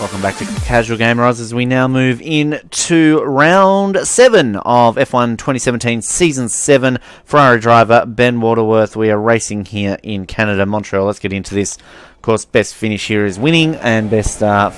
Welcome back to Casual Gamer Oz as we now move into round 7 of F1 2017 Season 7. Ferrari driver Ben Waterworth. We are racing here in Canada, Montreal. Let's get into this. Of course, best finish here is winning, and best uh,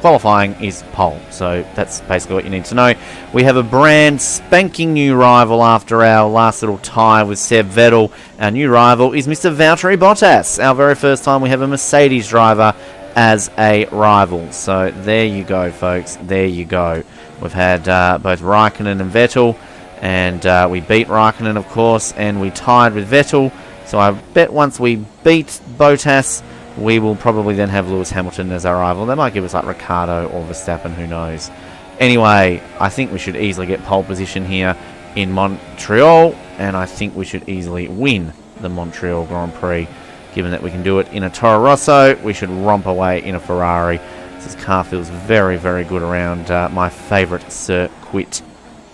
qualifying is pole. So that's basically what you need to know. We have a brand spanking new rival after our last little tie with Seb Vettel. Our new rival is Mr. Valtteri Bottas. Our very first time we have a Mercedes driver as a rival. So there you go, folks. There you go. We've had uh, both Raikkonen and Vettel, and uh, we beat Raikkonen, of course, and we tied with Vettel. So I bet once we beat Bottas, we will probably then have Lewis Hamilton as our rival. They might give us like Ricciardo or Verstappen, who knows. Anyway, I think we should easily get pole position here in Montreal, and I think we should easily win the Montreal Grand Prix. Given that we can do it in a Toro Rosso, we should romp away in a Ferrari. This car feels very, very good around uh, my favourite circuit.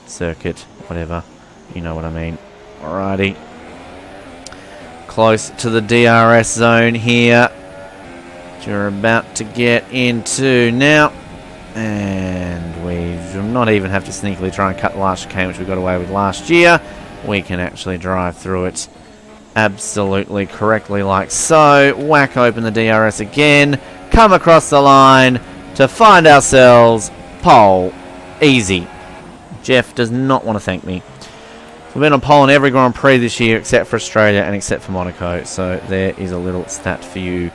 Circuit, whatever. You know what I mean. Alrighty. Close to the DRS zone here. You're about to get into now. And we do not even have to sneakily try and cut the last chicane, which we got away with last year. We can actually drive through it absolutely correctly like so. Whack open the DRS again. Come across the line to find ourselves pole. Easy. Jeff does not want to thank me. We've been on pole in every Grand Prix this year except for Australia and except for Monaco. So there is a little stat for you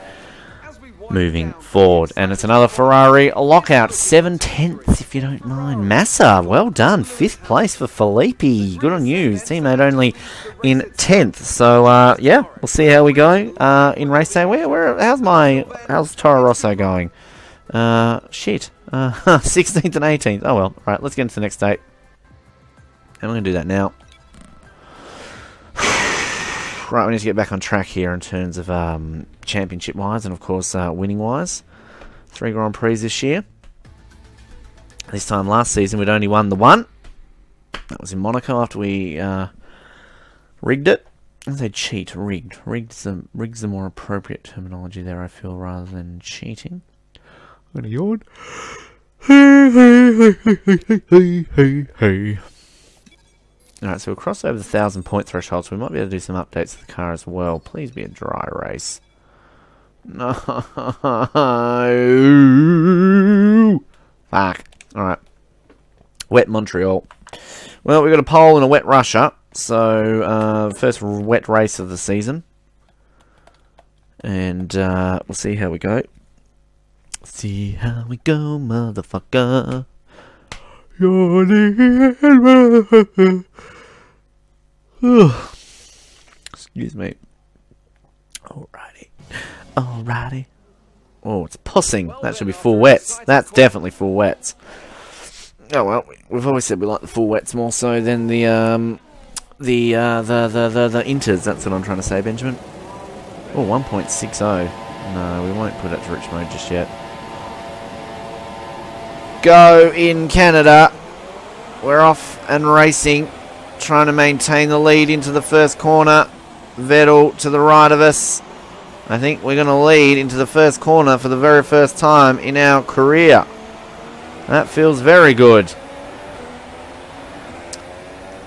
moving forward. And it's another Ferrari lockout. Seven tenths, if you don't mind. Massa, well done. Fifth place for Felipe. Good on you. Teammate only in 10th. So, uh, yeah, we'll see how we go uh, in race day. Where, where, how's my, how's Toro Rosso going? Uh, shit. Uh, 16th and 18th. Oh, well. All right, let's get into the next date. And going to do that now. Right, we need to get back on track here in terms of um, championship wise and, of course, uh, winning wise. Three Grand Prix this year. This time last season, we'd only won the one. That was in Monaco after we uh, rigged it. I say cheat, rigged. Rigged's the, rigged's the more appropriate terminology there, I feel, rather than cheating. I'm going to yawn. Hey, hey, hey, hey, hey, hey, hey. Alright, so we'll cross over the thousand point threshold, so we might be able to do some updates to the car as well. Please be a dry race. No. Fuck. Alright. Wet Montreal. Well, we've got a pole and a wet Russia. So, uh, first wet race of the season. And uh, we'll see how we go. See how we go, motherfucker. You're the Excuse me. Alrighty. Alrighty. Oh, it's pussing. That should be full wets. That's definitely full wets. Oh well, we've always said we like the full wets more so than the um the uh the the the, the inters. That's what I'm trying to say, Benjamin. Oh, 1.60. No, we won't put it to rich mode just yet. Go in Canada. We're off and racing trying to maintain the lead into the first corner. Vettel to the right of us. I think we're going to lead into the first corner for the very first time in our career. That feels very good.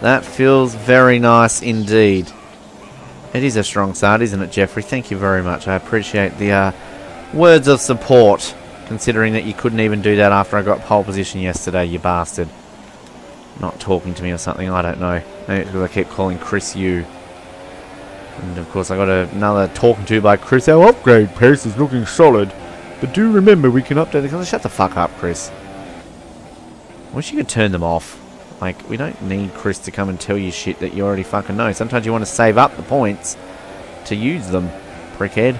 That feels very nice indeed. It is a strong start, isn't it, Jeffrey? Thank you very much. I appreciate the uh, words of support, considering that you couldn't even do that after I got pole position yesterday, you bastard not talking to me or something. I don't know. Maybe because I keep calling Chris you. And of course I got another talking to by Chris. Our upgrade pace is looking solid. But do remember we can update the Shut the fuck up, Chris. I wish you could turn them off. Like, we don't need Chris to come and tell you shit that you already fucking know. Sometimes you want to save up the points to use them, prickhead.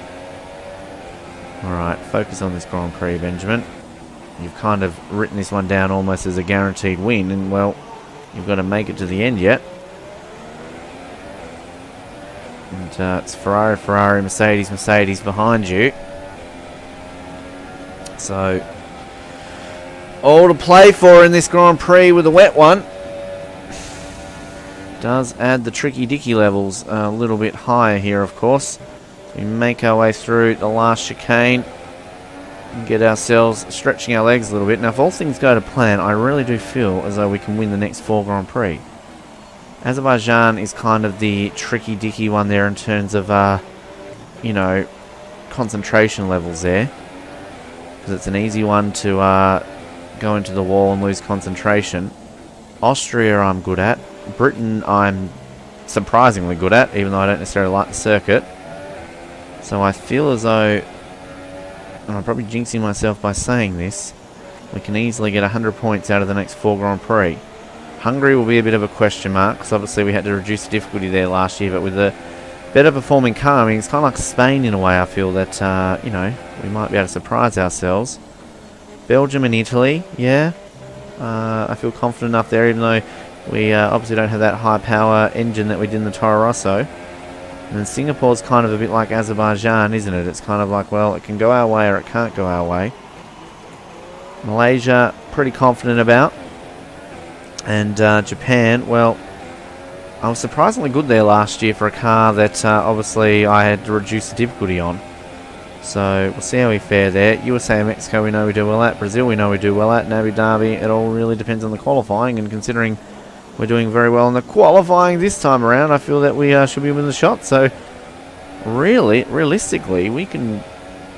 Alright, focus on this Grand Prix, Benjamin. You've kind of written this one down almost as a guaranteed win, and well, You've got to make it to the end yet. And uh, it's Ferrari, Ferrari, Mercedes, Mercedes behind you. So, all to play for in this Grand Prix with a wet one. Does add the tricky dicky levels a little bit higher here, of course. We make our way through the last chicane. And get ourselves stretching our legs a little bit. Now, if all things go to plan, I really do feel as though we can win the next four Grand Prix. Azerbaijan is kind of the tricky dicky one there in terms of, uh, you know, concentration levels there. Because it's an easy one to uh, go into the wall and lose concentration. Austria I'm good at. Britain I'm surprisingly good at, even though I don't necessarily like the circuit. So I feel as though, and I'm probably jinxing myself by saying this, we can easily get 100 points out of the next four Grand Prix. Hungary will be a bit of a question mark, because obviously we had to reduce the difficulty there last year, but with a better performing car, I mean, it's kind of like Spain in a way, I feel that, uh, you know, we might be able to surprise ourselves. Belgium and Italy, yeah. Uh, I feel confident enough there, even though we uh, obviously don't have that high power engine that we did in the Toro Rosso. And Singapore's kind of a bit like Azerbaijan, isn't it? It's kind of like, well, it can go our way or it can't go our way. Malaysia, pretty confident about. And uh, Japan, well, I was surprisingly good there last year for a car that uh, obviously I had to reduce the difficulty on. So we'll see how we fare there. USA and Mexico we know we do well at. Brazil we know we do well at. And Abu Dhabi, it all really depends on the qualifying. And considering we're doing very well in the qualifying this time around, I feel that we uh, should be winning the shot. So really, realistically, we can...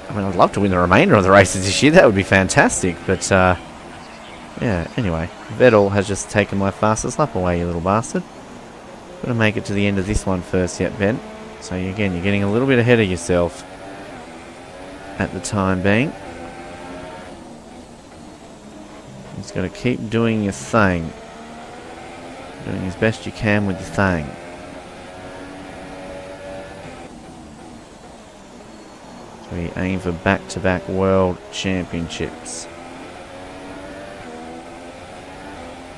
I mean, I'd love to win the remainder of the races this year. That would be fantastic. But, uh, yeah, anyway. Vettel has just taken my fastest lap away, you little bastard. Got to make it to the end of this one first yet, Ben. So, again, you're getting a little bit ahead of yourself at the time being. Just got to keep doing your thing. Doing as best you can with your thing. We aim for back-to-back -back world championships.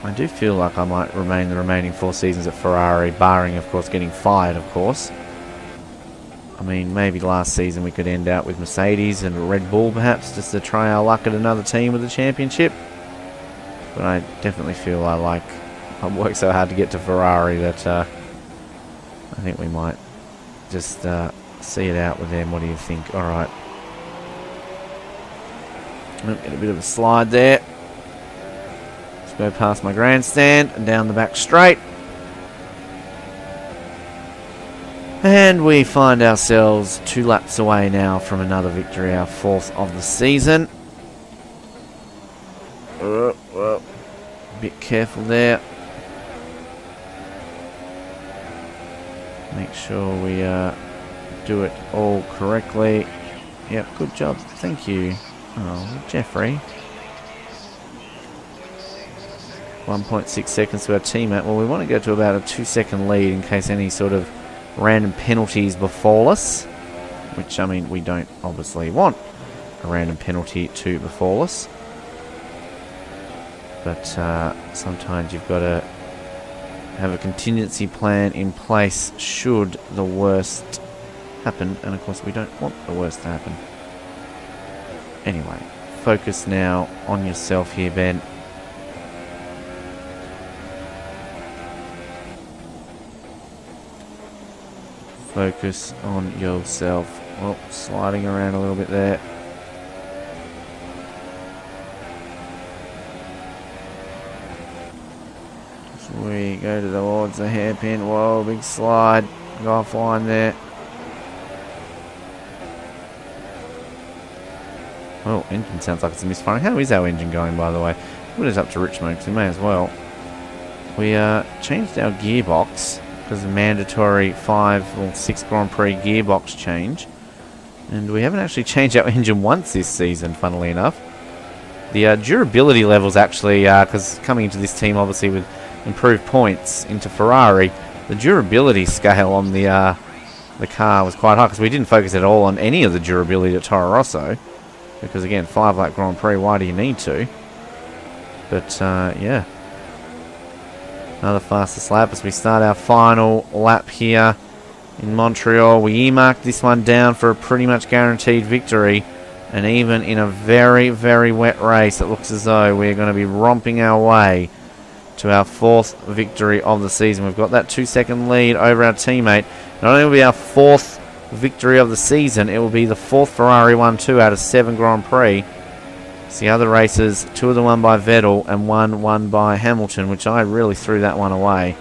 I do feel like I might remain the remaining four seasons at Ferrari, barring, of course, getting fired, of course. I mean, maybe last season we could end out with Mercedes and Red Bull perhaps just to try our luck at another team with the championship. But I definitely feel I like... I've worked so hard to get to Ferrari that uh, I think we might just uh, see it out with them. What do you think? Alright. Get a bit of a slide there. Let's go past my grandstand and down the back straight. And we find ourselves two laps away now from another victory, our fourth of the season. Uh, well, a bit careful there. Make sure we uh, do it all correctly. Yep, good job. Thank you. Oh, Jeffrey. 1.6 seconds to our teammate. Well, we want to go to about a two second lead in case any sort of random penalties befall us, which, I mean, we don't obviously want a random penalty to befall us. But uh, sometimes you've got to have a contingency plan in place should the worst happen. And of course, we don't want the worst to happen. Anyway, focus now on yourself here, Ben. Focus on yourself. Well, sliding around a little bit there. We go to towards the hairpin. Whoa, big slide. Go offline there. Oh, engine sounds like it's misfiring. How is our engine going, by the way? Put it up to rich mode, because we may as well. We uh, changed our gearbox because of mandatory five or six Grand Prix gearbox change. And we haven't actually changed our engine once this season, funnily enough. The uh, durability levels actually, because uh, coming into this team obviously with improved points into Ferrari, the durability scale on the uh, the car was quite high because we didn't focus at all on any of the durability at Toro Rosso. Because again, five lap Grand Prix, why do you need to? But uh, yeah, Another fastest lap as we start our final lap here in Montreal. We earmarked this one down for a pretty much guaranteed victory. And even in a very, very wet race, it looks as though we're going to be romping our way to our fourth victory of the season. We've got that two second lead over our teammate. Not only will be our fourth victory of the season. It will be the fourth Ferrari 1-2 out of seven Grand Prix. It's the other races, two of them won by Vettel and one won by Hamilton, which I really threw that one away.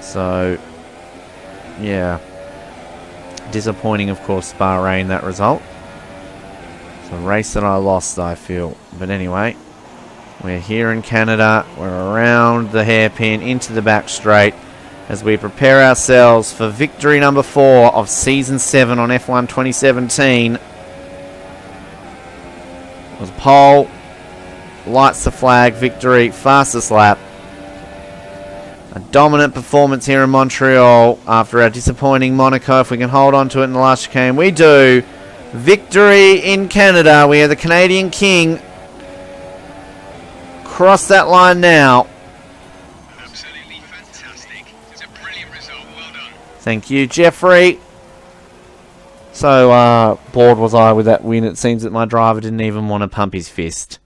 So, yeah. Disappointing, of course, Bahrain, that result. It's a race that I lost, I feel. But anyway, we're here in Canada. We're around the hairpin, into the back straight, as we prepare ourselves for victory number four of Season 7 on F1 2017. It was pole, lights the flag, victory, fastest lap. A dominant performance here in Montreal after our disappointing Monaco. If we can hold on to it in the last chicane, we do. Victory in Canada. We are the Canadian King. Cross that line now. Absolutely fantastic. It's a brilliant result. Well done. Thank you, Jeffrey. So uh, bored was I with that win. It seems that my driver didn't even want to pump his fist.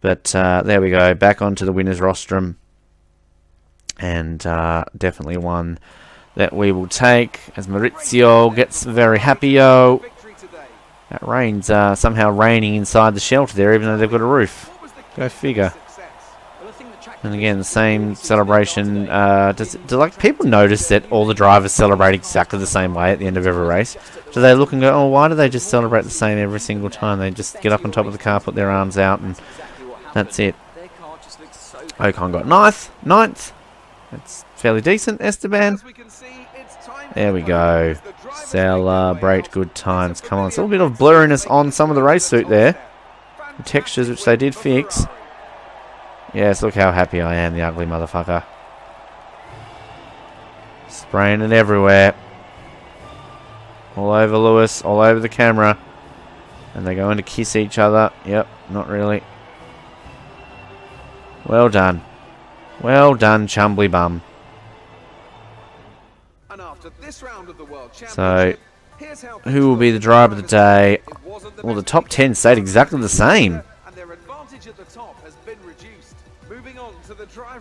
But uh, there we go. Back onto the winner's rostrum and uh, definitely one that we will take as Maurizio gets very happy. Oh, that rain's uh, somehow raining inside the shelter there, even though they've got a roof. Go figure. And again, the same celebration. Uh, does, do like people notice that all the drivers celebrate exactly the same way at the end of every race? Do they look and go, "Oh, why do they just celebrate the same every single time? They just get up on top of the car, put their arms out, and that's it." Ocon got ninth, ninth. That's fairly decent, Esteban. There we go. Celebrate good times. Come on. It's a little bit of blurriness on some of the race suit there. The textures, which they did fix. Yes, look how happy I am, the ugly motherfucker. Spraying it everywhere. All over Lewis, all over the camera. And they're going to kiss each other. Yep, not really. Well done. Well done, Chumbly Bum. So, who will be the driver of the day? Well, the top 10 stayed exactly the same.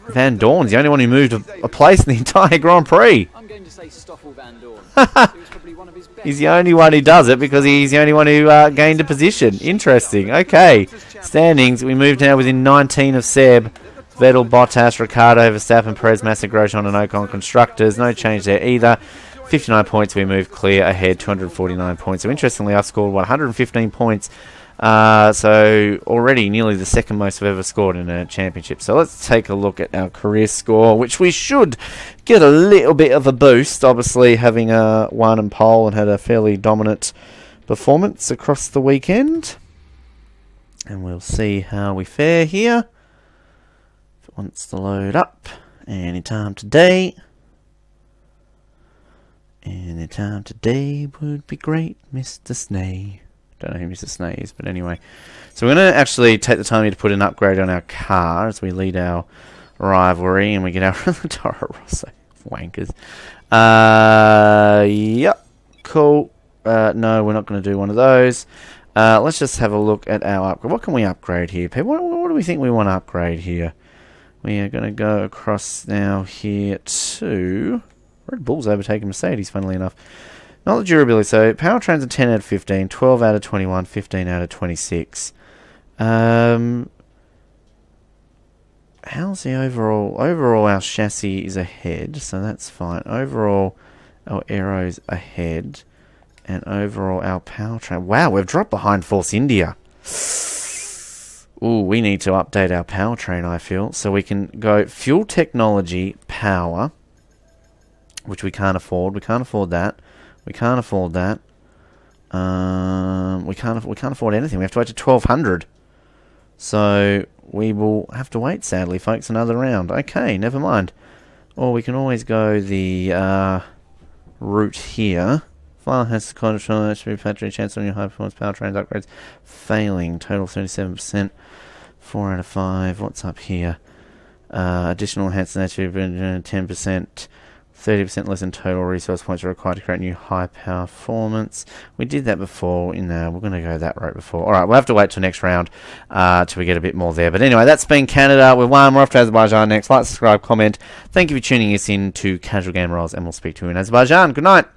Vandoorne's the only one who moved a, a place in the entire Grand Prix. I'm going to say Stoffel Vandoorne. he was probably one of his best. He's the only one who does it because he's the only one who uh, gained a position. Interesting. Okay. Standings. We moved now within 19 of Seb. Vettel, Bottas, Ricciardo, Verstappen, Perez, Massa, Grosjean, and Ocon constructors. No change there either. 59 points. We move clear ahead. 249 points. So interestingly, I've scored 115 points. Uh, so already nearly the second most I've ever scored in a championship. So let's take a look at our career score, which we should get a little bit of a boost. Obviously, having uh, won and pole and had a fairly dominant performance across the weekend. And we'll see how we fare here. If it wants to load up anytime today. Anytime today would be great, Mr. Snay. Don't know who Mr. Snay is, but anyway. So we're going to actually take the time here to put an upgrade on our car as we lead our rivalry and we get our Toro Rosso wankers. Uh, yep, cool. Uh, no, we're not going to do one of those. Uh, let's just have a look at our upgrade. What can we upgrade here, people? What, what do we think we want to upgrade here? We are going to go across now here to... Red Bull's overtaken Mercedes, funnily enough. Not the durability. So powertrain's a 10 out of 15, 12 out of 21, 15 out of 26. Um, how's the overall? Overall, our chassis is ahead, so that's fine. Overall, our aero's ahead. And overall, our powertrain. Wow, we've dropped behind Force India. Ooh, we need to update our powertrain, I feel. So we can go fuel technology, power, which we can't afford. We can't afford that. We can't afford that. Um, we can't we can't afford anything. We have to wait to twelve hundred. So we will have to wait, sadly, folks, another round. Okay, never mind. Or we can always go the uh, route here. File has the control should be factory chance on your high performance powertrain upgrades. Failing. Total 37%. 4 out of 5. What's up here? Uh, additional enhancement that should 10%. 30% less in total resource points are required to create new high power performance. We did that before in there. We're going to go that route before. Alright, we'll have to wait till next round uh, till we get a bit more there. But anyway, that's been Canada. We're one. We're off to Azerbaijan next. Like, subscribe, comment. Thank you for tuning us in to Casual Gamer Oz, and we'll speak to you in Azerbaijan. Good night.